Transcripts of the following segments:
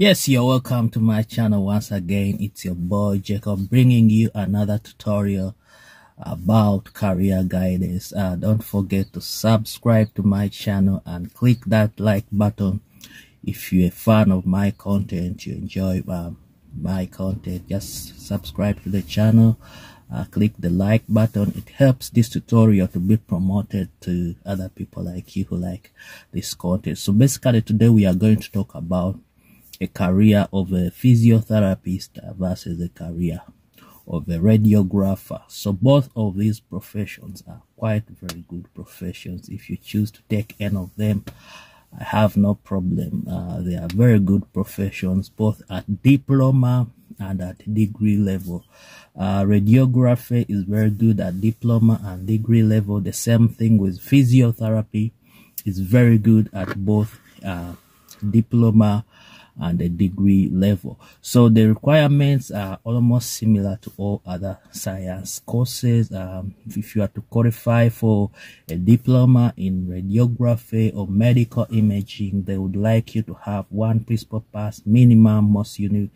Yes, you're welcome to my channel once again. It's your boy Jacob bringing you another tutorial about career guidance. Uh, don't forget to subscribe to my channel and click that like button if you're a fan of my content, you enjoy um, my content. Just subscribe to the channel. Uh, click the like button it helps this tutorial to be promoted to other people like you who like this content so basically today we are going to talk about a career of a physiotherapist versus a career of a radiographer. So both of these professions are quite very good professions. If you choose to take any of them, I have no problem. Uh, they are very good professions, both at diploma and at degree level. Uh, radiography is very good at diploma and degree level. The same thing with physiotherapy is very good at both uh, diploma and the degree level. So the requirements are almost similar to all other science courses. Um, if you are to qualify for a diploma in radiography or medical imaging, they would like you to have one principal pass minimum most uni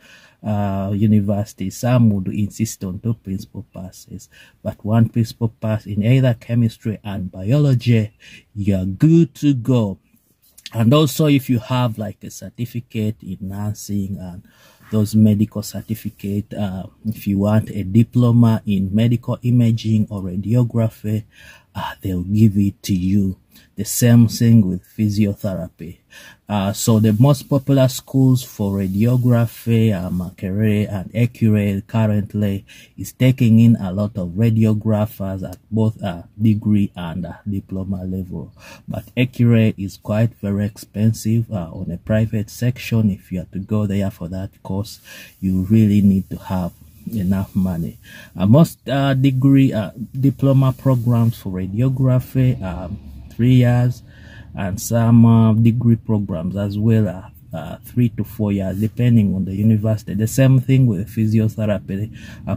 uh, universities. Some would insist on two principal passes, but one principal pass in either chemistry and biology, you're good to go and also if you have like a certificate in nursing and those medical certificate uh, if you want a diploma in medical imaging or radiography uh, they'll give it to you the same thing with physiotherapy. Uh, so the most popular schools for radiography, uh, Makerere and Accurate currently is taking in a lot of radiographers at both uh, degree and uh, diploma level. But Accurate is quite very expensive uh, on a private section. If you are to go there for that course, you really need to have enough money. Uh, most uh, degree uh, diploma programs for radiography um, three years and some uh, degree programs as well uh, uh, three to four years depending on the university the same thing with physiotherapy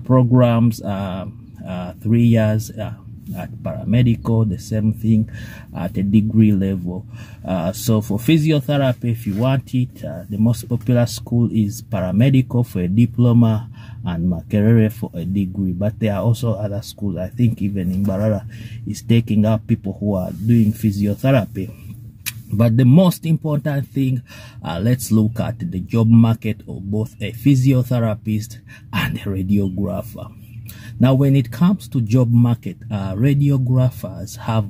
programs uh, three years at paramedical the same thing at a degree level so for physiotherapy if you want it the most popular school is paramedical for a diploma and Makerere for a degree. But there are also other schools. I think even in Mbarara is taking up people who are doing physiotherapy. But the most important thing, uh, let's look at the job market of both a physiotherapist and a radiographer. Now, when it comes to job market, uh, radiographers have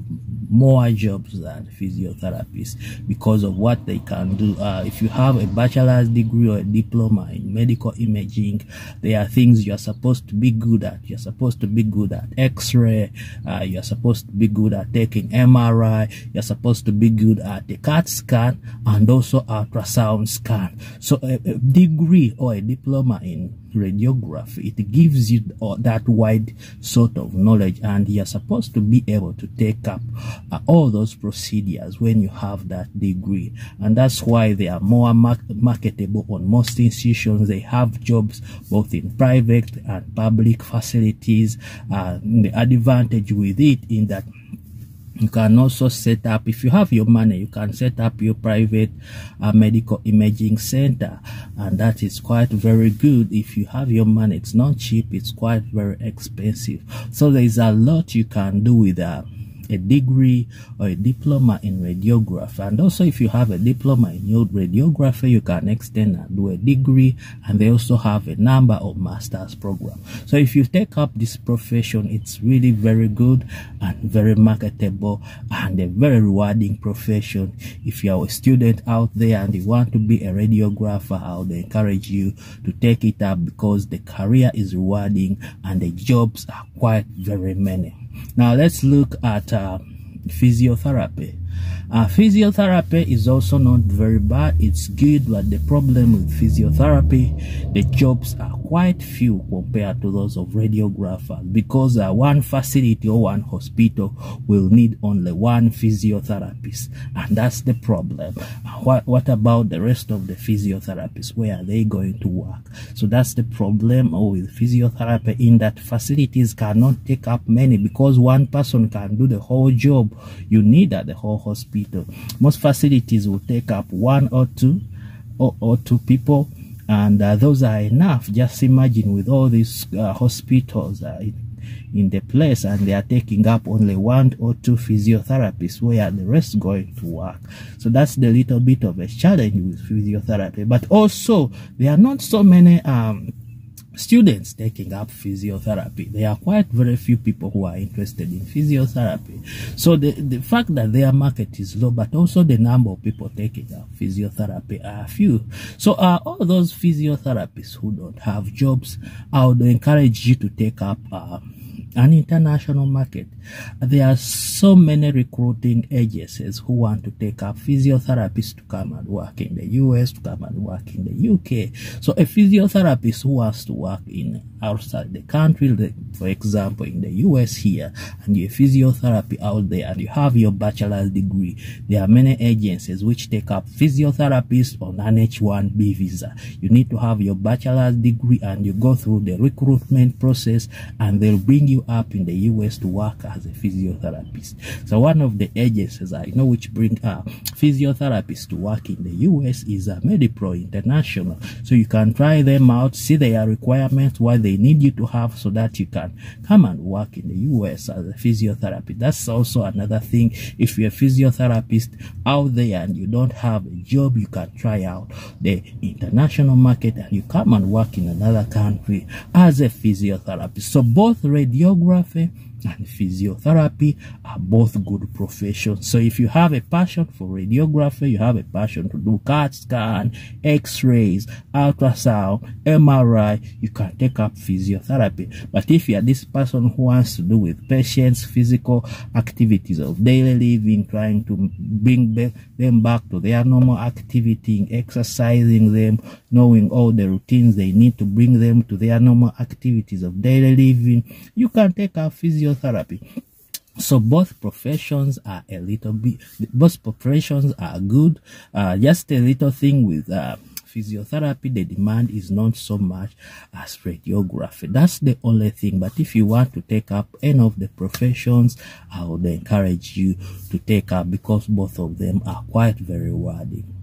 more jobs than physiotherapists because of what they can do. Uh, if you have a bachelor's degree or a diploma in medical imaging, there are things you're supposed to be good at. You're supposed to be good at X-ray. Uh, you're supposed to be good at taking MRI. You're supposed to be good at the CAT scan and also ultrasound scan. So a, a degree or a diploma in radiography, it gives you that wide sort of knowledge and you're supposed to be able to take up uh, all those procedures when you have that degree. And that's why they are more marketable on most institutions. They have jobs both in private and public facilities uh, the advantage with it in that you can also set up if you have your money you can set up your private uh, medical imaging center. And that is quite very good. If you have your money it's not cheap it's quite very expensive. So there is a lot you can do with that a degree or a diploma in radiography. And also, if you have a diploma in your radiography, you can extend and do a degree. And they also have a number of master's program. So if you take up this profession, it's really very good and very marketable and a very rewarding profession. If you are a student out there and you want to be a radiographer, I would encourage you to take it up because the career is rewarding and the jobs are quite very many. Now let's look at uh, physiotherapy. Uh, physiotherapy is also not very bad. It's good, but the problem with physiotherapy, the jobs are quite few compared to those of radiographers because uh, one facility or one hospital will need only one physiotherapist and that's the problem. What what about the rest of the physiotherapists? Where are they going to work? So that's the problem with physiotherapy in that facilities cannot take up many because one person can do the whole job you need at the whole hospital. Most facilities will take up one or two or, or two people and uh, those are enough. Just imagine with all these uh, hospitals uh, in the place and they are taking up only one or two physiotherapists where the rest going to work. So that's the little bit of a challenge with physiotherapy. But also there are not so many um, students taking up physiotherapy. There are quite very few people who are interested in physiotherapy. So the, the fact that their market is low, but also the number of people taking up physiotherapy are few. So uh, all those physiotherapists who don't have jobs, I would encourage you to take up uh, an international market. There are so many recruiting agencies who want to take up physiotherapists to come and work in the US, to come and work in the UK. So a physiotherapist who wants to work in outside the country, for example, in the US here, and you're physiotherapy out there and you have your bachelor's degree, there are many agencies which take up physiotherapists on an H1B visa. You need to have your bachelor's degree and you go through the recruitment process and they'll bring you up in the US to work as a physiotherapist. So one of the agencies I know which bring uh, physiotherapists to work in the US is uh, MediPro International. So you can try them out, see their requirements, what they need you to have so that you can come and work in the US as a physiotherapist. That's also another thing. If you're a physiotherapist out there and you don't have a job, you can try out the international market and you come and work in another country as a physiotherapist. So both radiography and physiotherapy are both good professions. So if you have a passion for radiography, you have a passion to do CAT scan, x-rays, ultrasound, MRI, you can take up physiotherapy. But if you are this person who wants to do with patients, physical activities of daily living, trying to bring them back to their normal activity, exercising them, knowing all the routines they need to bring them to their normal activities of daily living, you can take up physiotherapy. So both professions are a little bit, both professions are good. Uh, just a little thing with uh, physiotherapy, the demand is not so much as radiography. That's the only thing. But if you want to take up any of the professions, I would encourage you to take up because both of them are quite very rewarding.